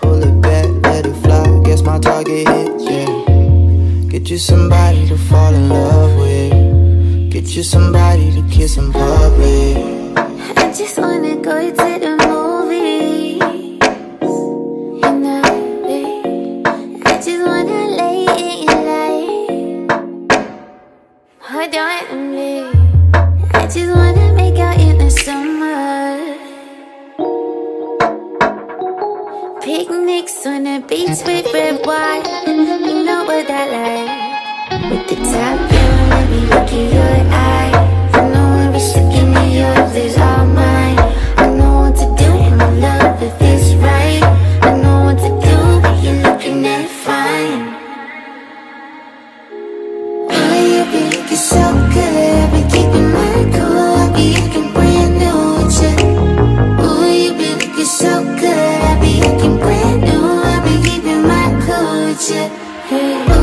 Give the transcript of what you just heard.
pull it back, let it fly. Guess my target hit, yeah. Get you somebody to fall in love with. Get you somebody to kiss in public. I just wanna go to the movies. You know, I just wanna lay in your light. Hold on to me. I just wanna Picnics on the beach with red wine. You know what I like. With the top down, let me look in your eye. I know every second of yours is all mine. I know what to do, my love, if it's right. I know what to do, but you're looking at fine. Oh, you be looking so good. I've keeping my cool. I be looking brand new with you. Oh, you be looking so good. I be